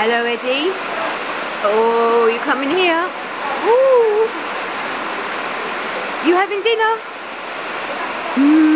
Hello, Eddie. Oh, you coming here? Ooh. You having dinner? Mm.